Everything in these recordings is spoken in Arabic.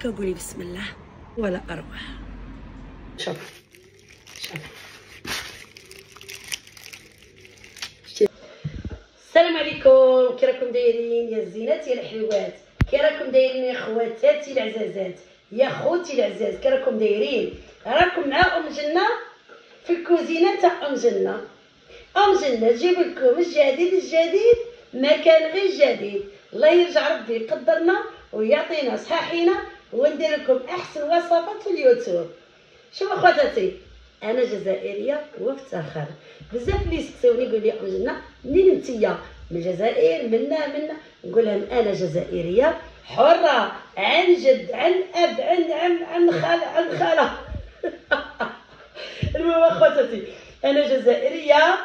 هكا قولي بسم الله. ولا اروع شوف. شوف. السلام عليكم. كي راكم دايرين يا الزينات يا الحلوات. كي راكم دايرين يا خواتاتي العزازات. يا خوتي العزاز. كي راكم دايرين. راكم مع أم جنة؟ في الكوزينة تاع أم جنة. أم جنة تجيب لكم. الجديد الجديد. ما كان غير جديد. الله يرجع ربي يقدرنا ويعطينا صحاحينا وندير لكم أحسن وصفات في اليوتيوب. شوفوا اخواتاتي أنا جزائرية وافتخر بزاف اللي يسقسوني يقول لي ام جنه منين انتيا من الجزائر منا منا. نقول لهم أنا جزائرية حرة عن جد عن أب عن عم عن خال عن خالة. المهم اخواتاتي أنا جزائرية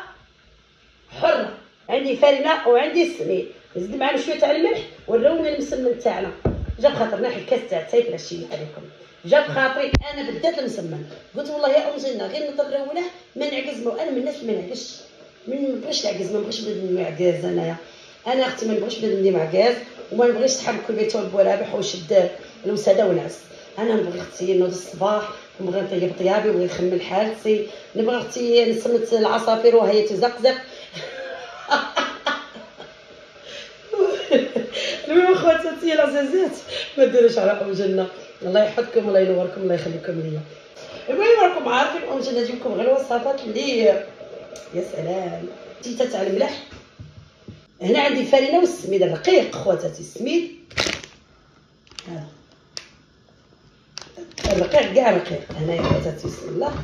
حرة. عندي فرنه وعندي السميد زيد معنا شوية تاع الملح ورونا المسمن تاعنا. جاب خاطر ناحي الكاس تاع التايف ماشي عليكم. جاب خاطري أنا بالذات المسمن. قلت والله يا ام جنه غير ونه ما نعكز ما أنا من الناس ما نعكزش ما نبغيش نعكز ما نبغيش بنادم يعكز أنايا. أنا أختي ما نبغيش بنادم يعكز وما نبغيش تحب كل بيت رابح وشد الوسادة ونعس أنا نبغي أختي نوض الصباح نبغي نطيب طيابي ونبغي نخمم حالتي نبغي أختي نصمت العصافير وهي تزقزق. المهم خواتاتي العزازات ما ديروش على ام جنه الله يحفظكم الله ينوركم الله يخليكم ليا. المهم راكم عارفين أم جنة نجيب لكم غير الوصفات اللي يا سلام. تيتا تاع الملح هنا عندي الفرينه والسميد الرقيق خواتاتي السميد الرقيق كاع رقيق. هنايا خواتاتي بسم الله.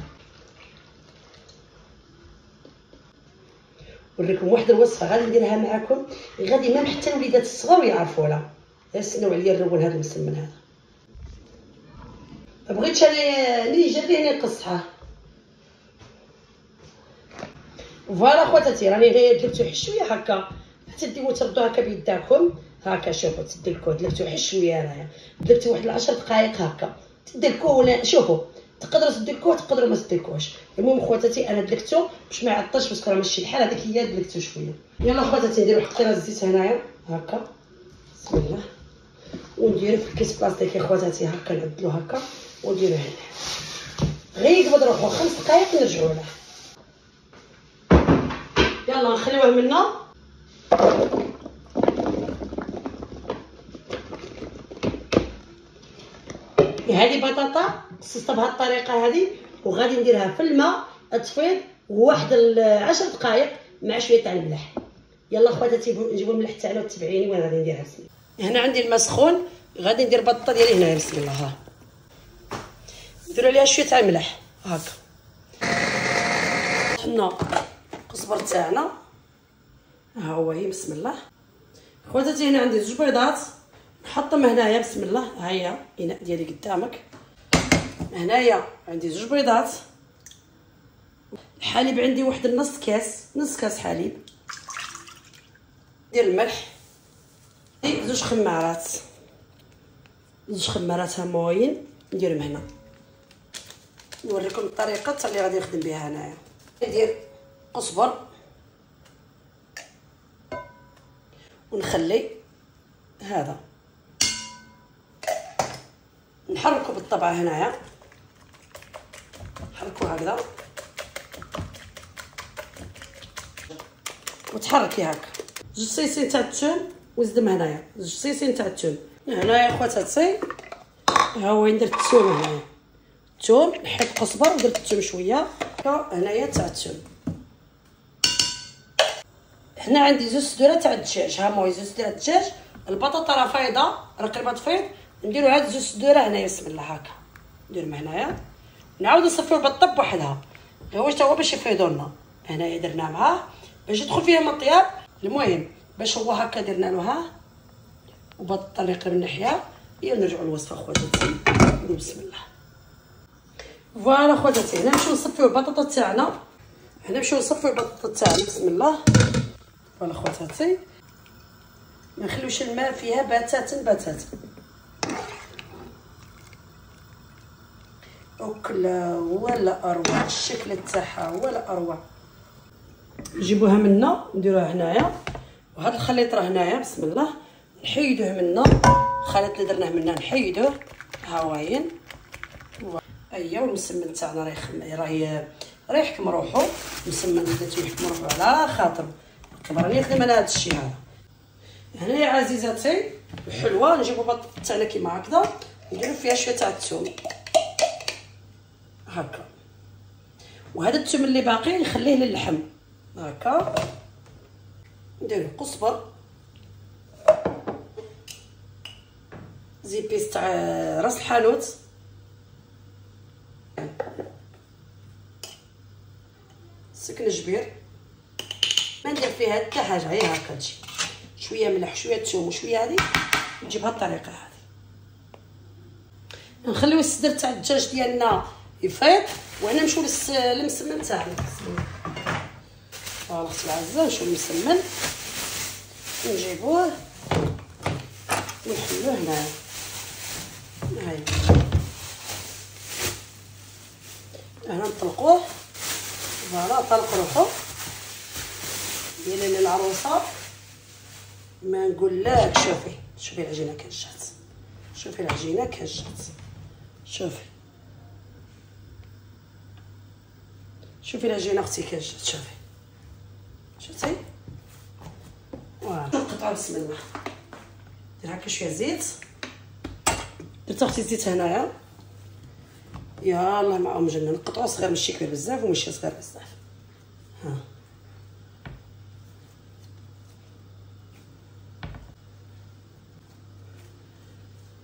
نوريكم واحد الوصفة غادي نديرها معكم غادي ما حتى الوليدات الصغار يعرفوها استناو عليا نرول هذا المسمن هذا. ما بغيتش أنا اللي جا فيه نقصها فوالا خواتاتي راني غير دلكتو حش شوية هكا. حتى ديو تردو هكا بيداكم. هكا شوفوا تدلكو دلكتو حش شوية انايا درتو واحد العشر دقائق هكا. تدلكو ولا شوفوا تقدروا تدلكوه تقدروا ما تدلكوهش المهم خواتاتي أنا دلكتو باش ما يعطش parce que راه ماشي الحال هذيك هي دلكتو شوية. يلا خواتاتي نديرو حقيره الزيت هنايا. هكا. بسم الله. ونديرو في الكيس بلاستيك يا خواتاتي هكا نعدلو هكا. ونديرو هنا. غير يقبض روحو خمس دقائق نرجعو له. يلا نخليوه منا. هذه بطاطا. قصصتها بهذه الطريقة هذه وغادي نديرها في الماء تفيض واحد عشر دقائق مع شوية تاع الملح. يلا خواتاتي نجيبو الملح تاعنا وتبعيني وأنا غادي نديرها. بسم الله هنا عندي الماء سخون غادي ندير بطة ديالي هنايا بسم الله. ها. نديرو عليها شوية تاع الملح. هكا حنا القزبر تاعنا. ها هو هي بسم الله. خواتاتي هنا عندي زوج بيضات. نحطهم هنايا بسم الله. ها هي الاناء ديالي قدامك. هنايا عندي زوج بيضات. الحليب عندي واحد النص كاس نص كاس حليب. دير الملح. زوج خمارات. زوج خمارات هموين نديرهم هنا. نوريكم الطريقة اللي غادي نخدم بها هنايا. ندير قزبر ونخلي هذا. نحركو بالطبعه هنايا. هكذا. وتحركي هكا. جوج سيسين تاع الثوم وزدم هنايا. جوج سيسين تاع الثوم هنايا خواتاتي ها هو درت الثوم هنايا. الثوم نحيت قزبر ودرت الثوم شوية. هنايا تاع الثوم هنا عندي زوج صدورات تاع الدجاج. ها موي زوج صدورات الدجاج. البطاطا راه فايضة. راه قريبة تفيض نديرو هاد زوج صدوره هنايا بسم الله هكا. نديرهم هنايا. نعاودو نصفيو البطه بوحدها غير واش هو باش يفيضو لنا. هنايا درنا معاه باش يدخل فيهم الطياب. المهم باش هو هكا درنا له ها وبهاد الطريقة من ناحية هي نرجعوا للوصفه خواتاتي. بسم الله. voilà خواتاتي هنا نمشيو نصفيو البطاطا تاعنا. هنا نمشيو نصفيو البطاطا تاعنا. بسم الله. voilà خواتاتي. ما نخليوش الماء فيها بتاتا بتاتا وكلا ولا أروع الشكل تاعها ولا أروع. نجيبوها منا نديروها هنايا. وهذا الخليط راه هنايا بسم الله. نحيدوه منا. الخليط اللي درناه منا نحيدوه. ها هو عين. ايا والمسمن تاعنا راه يخم راه راه يحكم روحو. المسمن بدات يحكم روحو على خاطر. كبر راني خدمة على هذا الشيء هذا. هنا يا عزيزاتي الحلوة. نجيبو بط تاعنا كيما هكذا. نديرو فيها شوية تاع الثوم. هكا. وهذا الثوم اللي باقي نخليه للحم. هكا. نديرو قزبر زيبيس تاع راس الحانوت. سكن جبير ما ندير فيها حتى حاجة هي هكا تجي. شوية ملح شوية ثوم وشويه هذه. نجي بهذه الطريقة هذه. نخليو الصدر تاع الدجاج ديالنا يفيض وهنا نمشيو للمسمن تاعنا فوالا أختي العزة نشوف المسمن نجيبوه. ونحلوه هنا. هاي. هنا نطلقوه. voilà طلق روحو. ديالي العروسة. ما نقول لك شوفي. شوفي العجينة كان جات شوفي العجينة كان جات شوفي شوفي العجينه أختي جات شوفي شفتي؟ voilà نقطعو بسم الله. ندير هكا شوية زيت. درت أختي الزيت هنايا. يلا مع ام جنة. نقطعو صغير ماشي كبير بزاف وماشي صغير بزاف. ها.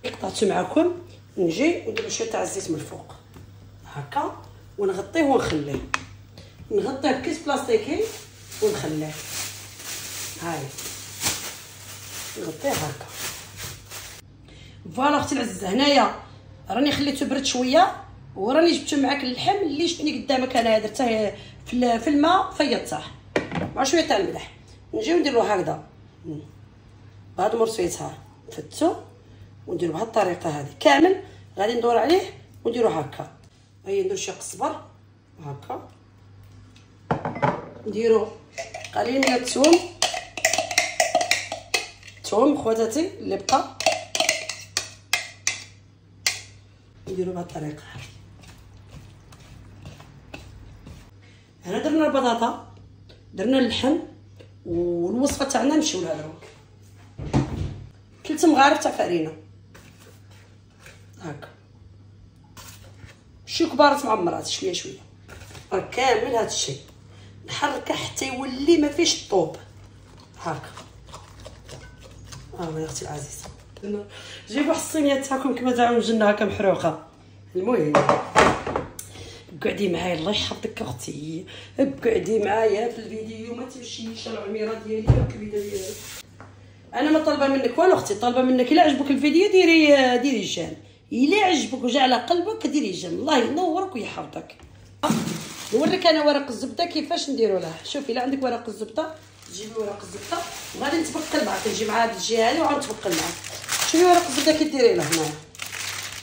قطعت معكم نجي وندير شوية تاع الزيت من الفوق. هكا. ونغطيه ونخليه. نغطيه بكيس بلاستيكي ونخليه هاي. نغطيه هكا. فوالا أختي العزيزة هنايا راني خليته برد شوية وراني جبت معاك اللحم اللي شفتني قدامك أنا درته في الماء فيضته مع شوية تاع الملح. نجيو نديرو هكذا. بهاد مرصيتها نفتو ونديرو بهاد الطريقة هذه كامل غادي ندور عليه ونديرو هكا. هيا ندير شي قزبر هكا. نديرو قليل من الثوم الثوم خواتاتي اللي بقى. نديرو بهاد الطريقة. هنا درنا البطاطا درنا اللحم والوصفة تاعنا نمشيو لها دروك ثلاث مغارف تاع فرينه هكا شي كبارات معمرات شوية شوية. راه كامل هذا نحركه حتى يولي ما فيش الطوب هكا آه يا أختي العزيزة. جيبوا الصينيه تاعكم كما تاع الجنه هكا محروقة. المهم قعدي معايا الله يحفظك أختي. قعدي معايا في الفيديو ما تمشيش العميرة ديالي الكبيده ديالي. أنا ما طالبة منك والو أختي طالبة منك. إلا عجبك الفيديو ديري ديري جيم. إلا عجبك وجا على قلبك ديري j'aime. الله ينورك ويحفظك. نوريك أنا ورق الزبدة كيفاش نديرو له. شوفي إلا عندك ورق الزبدة تجيبي ورق الزبدة. وغادي نتبقل معاك نجي مع هاد الجهة هادي وعاود نتبقل معاك شوفي ورق الزبدة كديري له هنايا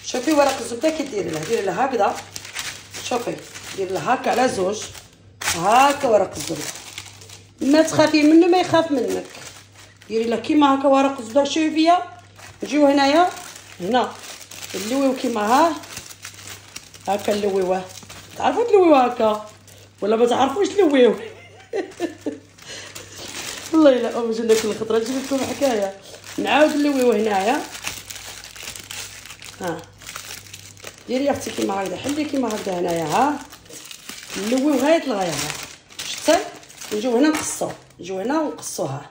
شوفي ورق الزبدة كديري له. ديري له هكذا. شوفي دير له هكا على زوج. هكا ورق الزبدة. ما تخافي منه ما يخاف منك. ديري له كيما هكا ورق الزبدة. شوفي فيا. نجيو هنايا. هنا. اللويو كيما ها. هكا نلويوه تعرفوا تلويو هكا؟ ولا ما تعرفوش تلويو والله الا أم جنة كل خطره نجيب لكم حكاية. نعاود نلويو هنايا. ها. ديري أختي كيما هكذا حلي كيما هكذا هنايا ها. نلويو غاية الغاية ها. شتي نجيو هنا نقصو نجيو هنا ونقصوها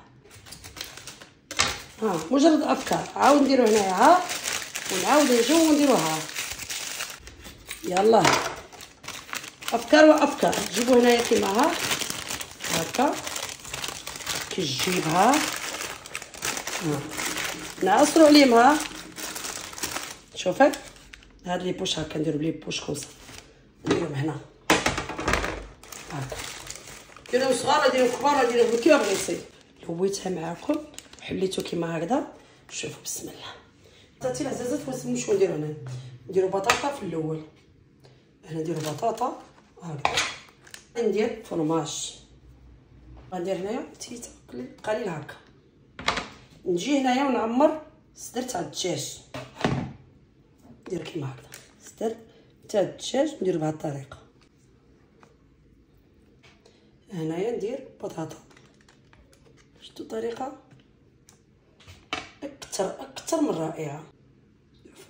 ها. مجرد أفكار. عاود نديرو هنايا ها. ونعاود نجيو ونديروها يلا. أفكار وأفكار. جيبوا هنايا كيما ها هكا كتجيبها نعصرو عليهم ها. شوفي هاد les bouches هكا نديرو les bouches comme ça نديرهم هنا. هكا. ديرهم صغار ديرهم كبار ديرهم كيما بغيتي لويتها معاكم. حليتو كيما هكذا. شوفوا بسم الله. صافي العزازات واش نديرو هنا. نديرو بطاطا في الأول. هنا نديرو بطاطا. هكا ندير فرماج غندير هنايا تيتا قليل هكا. نجي هنايا ونعمر صدر تاع الدجاج. ندير كيما هكذا. ستر تاع الدجاج ندير بهذه الطريقة. هنايا ندير بطاطا. شفتوا الطريقة؟ أكثر أكثر من رائعة.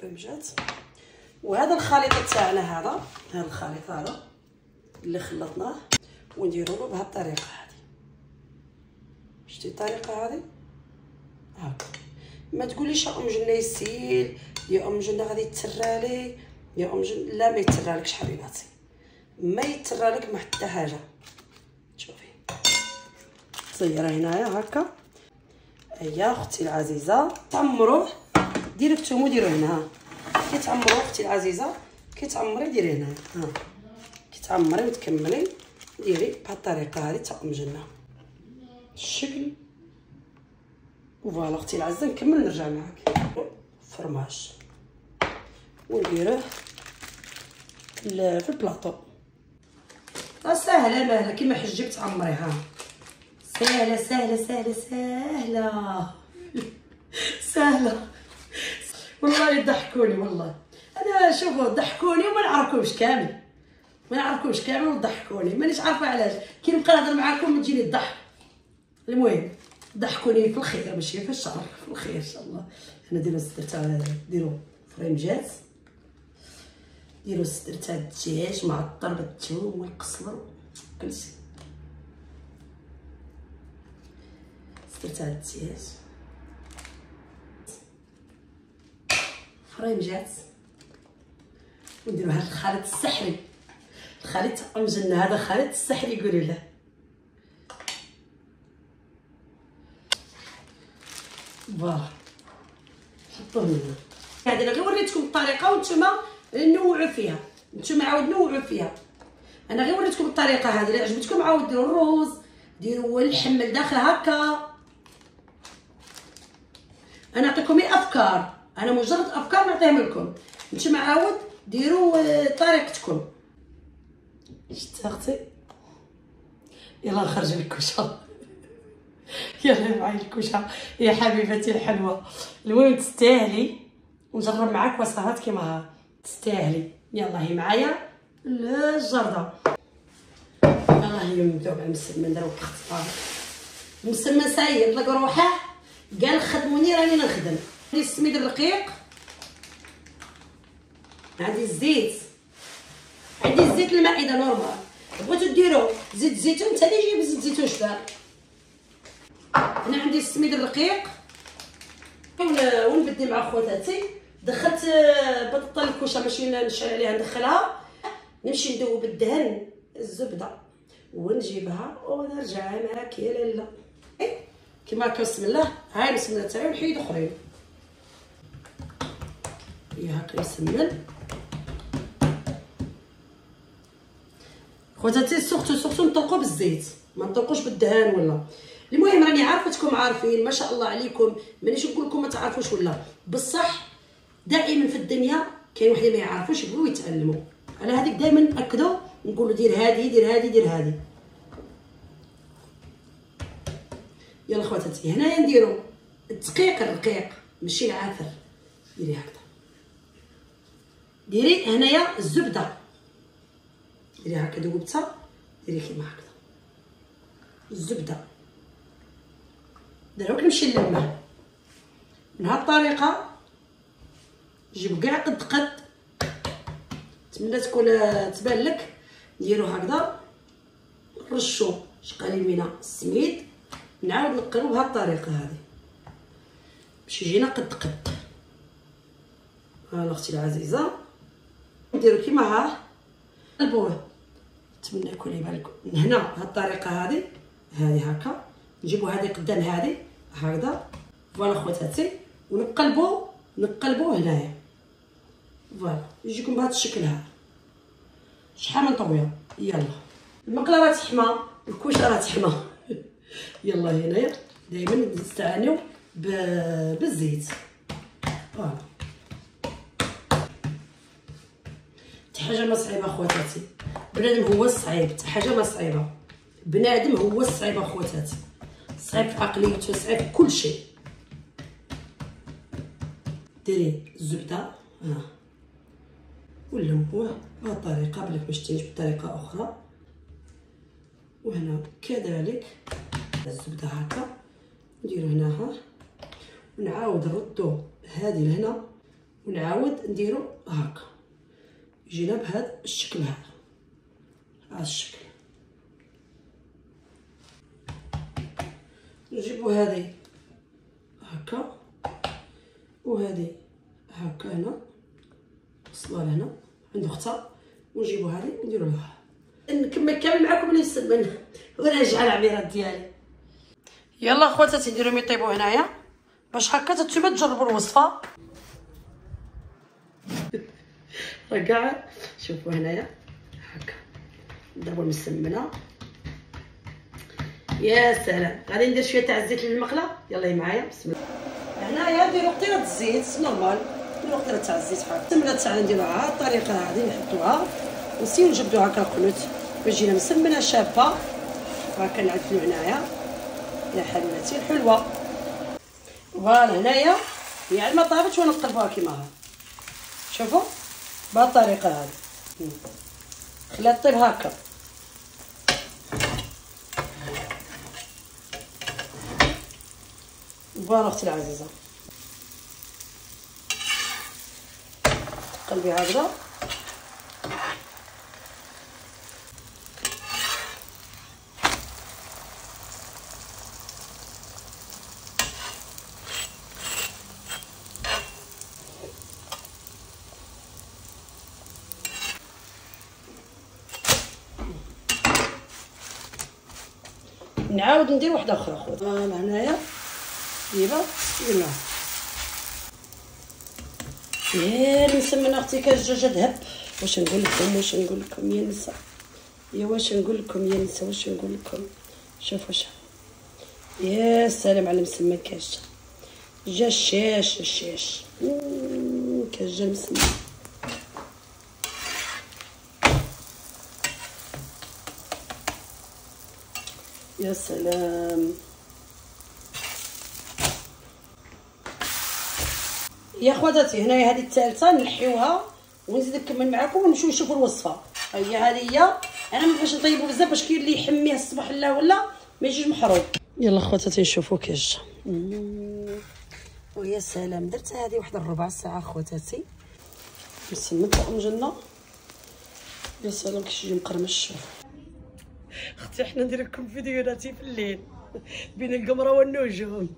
فهمتات وهذا الخليط تاعنا هذا. هذا الخليط هذا. اللي خلطناه ونديرو له بهذه الطريقة هذه شتي الطريقة هذه هاكا. ما تقوليش أم جنة يسيل يا أم جنة غادي ترالي يا أم جنة لا ما يترالكش حبيباتي ما يترالك ما حتى حاجة. شوفي. صيره هنايا هكا هيا أختي العزيزة تعمروه ديري الثوم وديروه هنا. كيتعمروه أختي العزيزة كيتعمري ديري هنا. ها. كتعمري وتكملي ديري بهاد الطريقة هذه تاع أم جنة. الشكل فوالا أختي العزيزه نكمل نرجع معاك. فرماج. ونديروه في البلاطو. سهلة ماهله كيما حجك تعمريها. سهلة سهلة سهلة سهلة. سهلة. والله يضحكوني والله. أنا شوفوا ضحكوني وما نعرفكمش كامل. ما نعرفكمش كامل وضحكوني مانيش عارفة علاش. كي نبقى نهضر معاكم تجيني الضحك. المهم ضحكوني في الخير ماشي في الشر في الخير إن شاء الله. أنا ديروا تاع ديروا فريمجات ديروا تاع الدجاج مع الطرب الثوم والقزبر كلشي تاع الدجاج. فريمجات ونديروا هذا الخليط السحري. تاع ام جنه هذا خليط السحري يقولوا له. voilà. حطوه هنا هذه غير وريتكم الطريقة وأنتم نوعوا فيها. أنتم عاود نوعوا فيها. أنا غير وريتكم الطريقة هذه. اللي عجبتكم عاود ديروا الروز ديروا اللحم من الداخل هكا. أنا نعطيكم افكار أنا مجرد أفكار نعطيهم لكم نتوما عاود ديروا آه، طريقتكم. شتي أختي يلا نخرج الكوشة. يلا معايا الكوشة. يا حبيبتي الحلوة. المهم تستاهلي. نجرب معاك وصفات كيما ها. تستاهلي. يلا هي معايا. الجرده يلا هي نبداو على المسمن دراو الاختصار المسمن ساير طلق روحه. قال خدموني راني نخدم. السميد الرقيق. عندي الزيت. عندي الزيت المائدة normal. بغيتو ديرو زيت زيتون حتى اللي يجيب زيت زيتون شباب أنا عندي السميد الرقيق. ونبدي مع خواتاتي دخلت بطاطا الكوشة ماشي نشعل عليها ندخلها نمشي ندوب الدهن الزبدة ونجيبها ونرجع معاك يا لاله كيما هكا بسم الله. هاي الله تاعي ونحيد أخرين. يا هكا نسمن خواتاتي surtout surtout نطلقو بالزيت. ما نطلقوش بالدهان ولا. المهم راني عارفتكم عارفين ما شاء الله عليكم. مانيش نقول لكم ما تعرفوش ولا. بصح دائما في الدنيا كاين وحدة ما يعرفوش يبغيو يتعلموا. على هذيك دائما ناكدوا نقولوا دير هذه دير هذه دير هذه يلا خواتاتي هنايا نديرو الدقيق الرقيق ماشي العافر ديري هكذا. ديري هنايا الزبدة. ديري هكا دوبتها ديري كيما هكذا. الزبدة. دروك نمشي نلمه من هاد الطريقة جيب كاع قد قد. نتمنى تكون تبان لك. نديرو هكذا. نرشو شقالي السميد. نعاود نقلو بهاد الطريقة هذه باش يجينا قد قد. ها أختي العزيزة. نديرو كيما ها. قلبوه نتمنى يكون يبان من هنا بهاد الطريقة هذه هذه هكا. نجيبو هذه قدام هذه هكذا. voilà خواتاتي. ونقلبو نقلبو هنايا. voilà. يجيكم بهذا الشكل هذا. شحال من طويله يلا. المقلة راه تحمى. الكوشه راه تحمى. يلا هنايا. دائما نستعانيو بالزيت. voilà. حاجة ما صعيبه خواتاتي. بنادم هو الصعيب حاجة ما صعيبة. بنادم هو الصعيب اخواتاتي صعيب في عقليته صعيب في كل شيء. ديري الزبدة. ها ونلموه بهذه الطريقة بلا باش بطريقة أخرى. وهنا كذلك الزبدة هكا. نديرو هنا ها. ونعاود نردو هذه لهنا. ونعاود نديرو هكا. يجينا بهذا الشكل هذا. هذا الشكل نجيبو هذه هكا وهذه هكا هنا وصلوا لهنا عند اختها ونجيبو هذه ونديرو لها. نكمل كامل معكم اللي نسمن ونرجع العبيرات ديالي. يلا خواتاتي نديرهم يطيبوا هنايا. باش هكا تنتوما تجربوا الوصفة. راه كاع شوفوا هنايا. نضربوا المسمنه يا سلام. غادي ندير شوية تاع الزيت للمقلة. يلا معايا. بسم الله. هنايا نديرو قطيره الزيت. نورمال. نديرو قطيره تاع الزيت هكا السمنه تاعنا نديروها الطريقة هذه نحطوها. ونسيو نجبدو هكا القنوت باش تجينا مسمنة شابة. هكا نعدلو هنايا. يا حلوتي. الحلوه voilà هنايا. هي ما طابتش ونقلبوها كيما ها شوفوا. بهذه الطريقة هذه. خليها طيب هكا. voilà أختي العزيزة. قلبي هكذا. نعاود ندير واحدة أخرى خويا فوالا هنايا يلا يا نسمن أختي كالدجاجه ذهب واش نقول لكم واش نقول لكم يا نساء يا واش نقول لكم يا نساء واش نقول لكم؟ شوفوا واش؟ يا سلام على مسمن كاش. جا الشاش الشاش كاش مسمن يا سلام. يا خواتاتي هنايا هذه الثالثة نحيوها ونزيد نكمل معكم ونمشيو نشوفوا الوصفة. هي هذه هي. أنا ما باش نطيبو بزاف باش كاين اللي يحميه الصباح لا ولا ما يجيش محروق. يلا خواتاتي نشوفوا كيش. ويا سلام درت هذه واحد الربع ساعة خواتاتي. طعم جنة. يا سلام كيش يجي مقرمش. أختي حنا ندير لكم فيديوهاتي في الليل. بين القمرة والنجوم.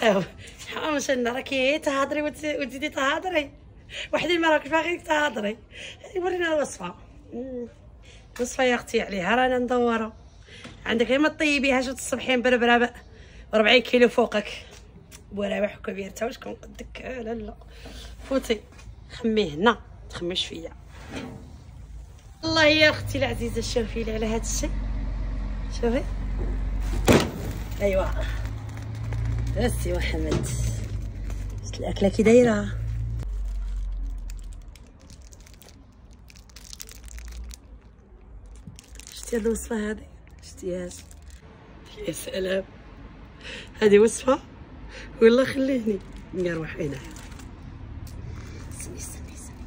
حامش راكي تهضري وتزيدي تهضري وحدي ما راك باغي تهضري ورينا الوصفة. وصفة يا أختي عليها. رانا ندورو. عندك غير ما طيبيهاش وتصبحين بربرة 40 كيلو فوقك. بورا بحكم بيرتا واش كون قدك لا لا. فوتي. خميه هنا. تخميش فيا. الله يا أختي العزيزة شوفي لي على هذا الشيء. شوفي. ايوا السي محمد الأكلة كي دايرة. شتي هاد الوصفة هذه شتيهاش يا سلام. هذه وصفة؟ ولا خليني نروح هنا سمي سمي سمي.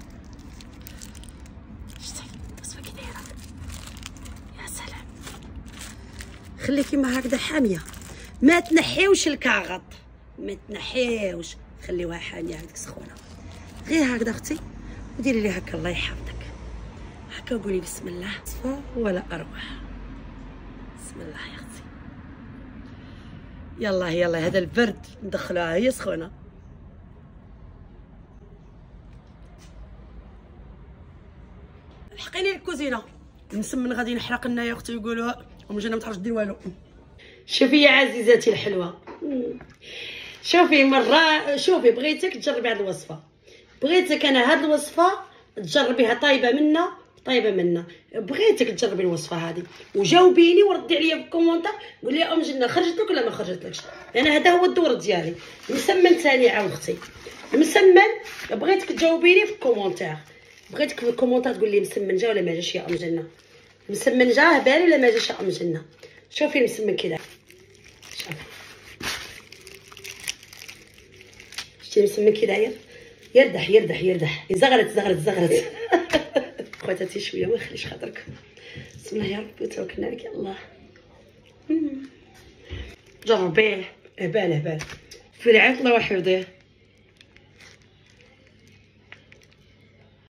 شتي وصفة كي دايرة. يا سلام. خلي كيما هكذا حامية. ما تنحيوش الكاغط. ما تنحيوش. خليوها حاميه هكذاك سخونة. غير هكذا أختي وديري لي هكا الله يحفظك. هكا قولي بسم الله. صفا ولا أروح. بسم الله يا أختي. يلا يلا هذا البرد ندخلوها هي سخونة. لحقيني الكوزينة. نسمن غادي نحرق لنا يا أختي يقولوا ومجينا ما تعرفش دير والو. شوفي يا عزيزتي الحلوة. شوفي مرة شوفي بغيتك تجربي هذه الوصفة. بغيتك أنا هذه الوصفة تجربيها طايبة منا طايبة منا. بغيتك تجربي الوصفة هذه وجاوبيني وردي عليا في ال commentaire قولي لي أم جنة خرجت لك ولا ما خرجتلكش لأن هذا هو الدور ديالي. مسمن ثاني عاود أختي. مسمن بغيتك تجاوبيني في ال commentaire بغيتك في ال commentaire تقول لي مسمن جا ولا ما جاش يا أم جنة؟ مسمن جاه بالي ولا ما جاش يا أم جنة؟ شوفي المسمن كذا شتي المسمن كي داير؟ يردح يردح يردح. زغرت زغرت زغرت. خواتاتي شوية ما نخليش خاطرك؟ بسم الله يا ربي وتوكلنا عليك الله. جربيه هبال هبال في رعايه الله وحفظه